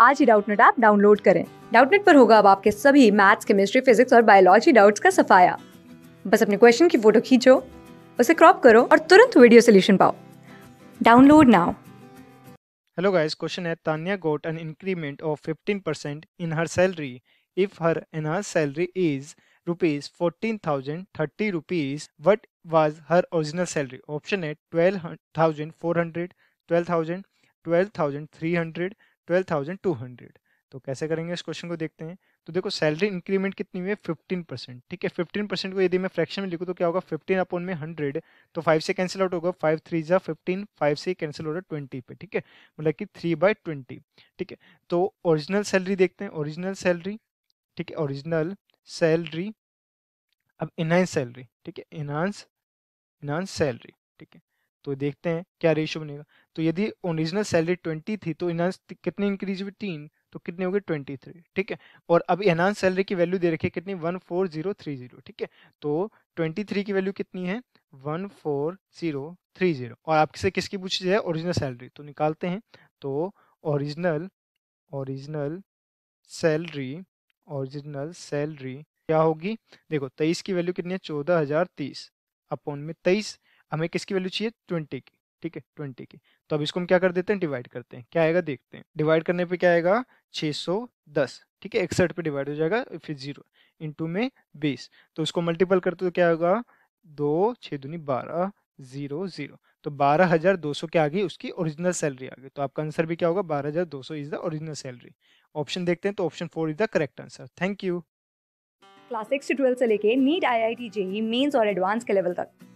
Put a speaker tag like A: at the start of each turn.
A: आज ही Doubtnut app download करें। डाउटनेट पर होगा अब आपके सभी मैथ्स, केमिस्ट्री, फिजिक्स और बायोलॉजी डाउट्स का सफाया। बस अपने क्वेश्चन की फ़ोटो खींचो, उसे क्रॉप करो और तुरंत वीडियो सोल्यूशन पाओ। Download now.
B: Hello guys question है, Tanya got an increment of 15 percent in her salary if her in her salary is rupees fourteen thousand thirty rupees what was her original salary option है twelve thousand four hundred twelve thousand twelve thousand three hundred 12,200 तो कैसे करेंगे इस question को देखते हैं? तो देखो सैलरी इंक्रीमेंट कितनी हुई है? फिफ्टीन परसेंट ठीक है? फिफ्टीन परसेंट को यदि मैं फ्रैक्शन में लिखूँ तो क्या होगा? फिफ्टीन अपॉन में हंड्रेड तो फाइव से कैंसिल आउट होगा। फाइव थ्री जा फिफ्टीन फाइव से कैंसिल हो रहा है ट्वेंटी पे ठीक है? मतलब कि थ्री बाई ट्वेंटी ठीक है? तो ओरिजिनल सैलरी देखते हैं। ओरिजिनल सैलरी ठीक है? ओरिजिनल सैलरी अब इनहांस सैलरी ठीक है? इनहांस इनहांस सैलरी ठीक है? तो देखते हैं क्या रेशियो बनेगा। तो यदि ओरिजिनल सैलरी ट्वेंटी थी तो इनहांस कितनी इंक्रीज हुई? तीन तो कितनी होगी? ट्वेंटी थ्री ठीक है? और अब एनहांस सैलरी की वैल्यू दे रखी है कितनी? One four zero three zero ठीक है? तो ट्वेंटी थ्री की वैल्यू कितनी है? One four zero three zero और आपसे किसकी पूछी जाए? ओरिजिनल सैलरी तो निकालते हैं। तो original original salary original salary क्या होगी? देखो, तेईस की वैल्यू कितनी है? चौदह हज़ार तीस अपॉन में तेईस। हमें किसकी वैल्यू चाहिए? ट्वेंटी की, ठीक है? ट्वेंटी की। तो अब इसको हम क्या कर देते हैं? डिवाइड करते हैं। क्या आएगा? देखते हैं। डिवाइड करने पे क्या आएगा? 610 ठीक है? इकसठ पे डिवाइड हो जाएगा, फिर ज़ीरो इंटू में बीस। तो उसको मल्टीपल करते तो क्या होगा? दो छः दूनी बारह ज़ीरो ज़ीरो तो बारह हज़ार दो सौ क्या आ गई उसकी ओरिजिनल सैलरी आ गई। तो आपका आंसर भी क्या होगा? बारह हज़ार दो सौ is the original salary option देखते हैं तो option four is the correct answer thank you
A: class six से ट्वेल्थ से लेके NEET I I T JEE mains और एडवांस के लेवल तक।